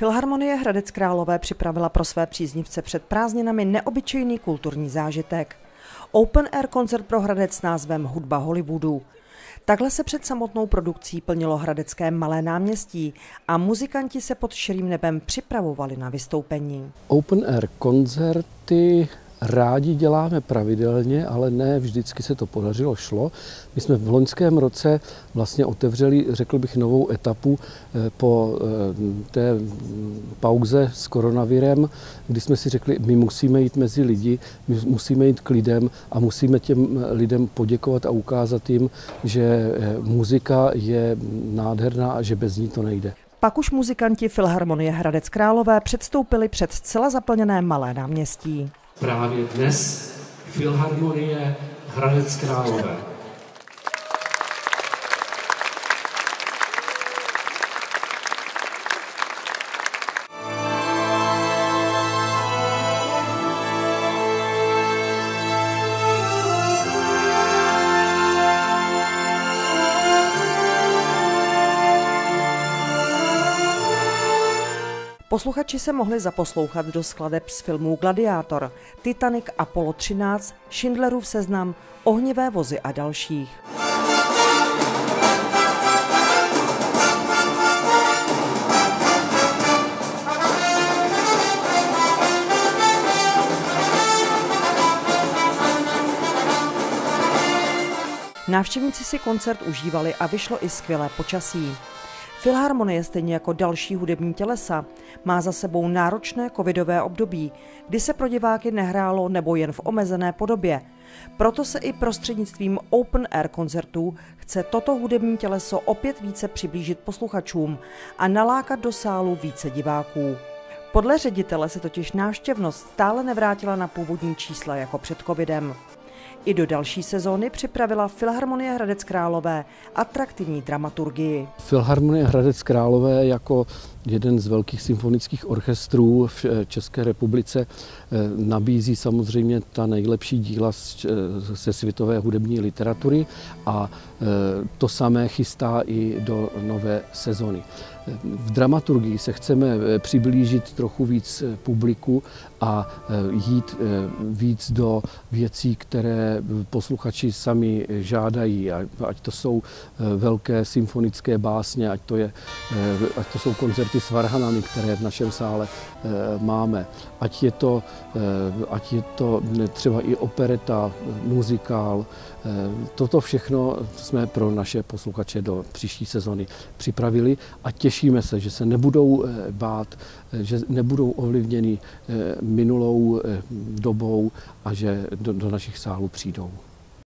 Filharmonie Hradec Králové připravila pro své příznivce před prázdninami neobyčejný kulturní zážitek. Open Air koncert pro Hradec s názvem Hudba Hollywoodu. Takhle se před samotnou produkcí plnilo hradecké malé náměstí a muzikanti se pod širým nebem připravovali na vystoupení. Open Air koncerty rádi děláme pravidelně, ale ne vždycky se to podařilo, šlo. My jsme v loňském roce vlastně otevřeli, řekl bych, novou etapu eh, po eh, té pauze s koronavirem, kdy jsme si řekli, my musíme jít mezi lidi, my musíme jít k lidem a musíme těm lidem poděkovat a ukázat jim, že eh, muzika je nádherná a že bez ní to nejde. Pak už muzikanti Filharmonie Hradec Králové předstoupili před zcela zaplněné malé náměstí právě dnes Filharmonie Hradec Králové. Posluchači se mohli zaposlouchat do skladeb z filmů Gladiátor, Titanic, Apollo 13, Schindlerův seznam, Ohnivé vozy a dalších. Návštěvníci si koncert užívali a vyšlo i skvělé počasí. Filharmonie, stejně jako další hudební tělesa, má za sebou náročné covidové období, kdy se pro diváky nehrálo nebo jen v omezené podobě. Proto se i prostřednictvím open air koncertů chce toto hudební těleso opět více přiblížit posluchačům a nalákat do sálu více diváků. Podle ředitele se totiž návštěvnost stále nevrátila na původní čísla jako před covidem. I do další sezóny připravila Filharmonie Hradec Králové atraktivní dramaturgii. Filharmonie Hradec Králové jako jeden z velkých symfonických orchestrů v České republice eh, nabízí samozřejmě ta nejlepší díla ze světové hudební literatury a eh, to samé chystá i do nové sezony. V dramaturgii se chceme eh, přiblížit trochu víc publiku a jít víc do věcí, které posluchači sami žádají, ať to jsou velké symfonické básně, ať to, je, ať to jsou koncerty koncerty s varhanami, které v našem sále eh, máme. Ať je to, eh, ať je to třeba i opereta, muzikál. Eh, toto všechno jsme pro naše posluchače do příští sezony připravili a těšíme se, že se nebudou bát, že nebudou ovlivněni minulou dobou a že do, do našich sálů přijdou.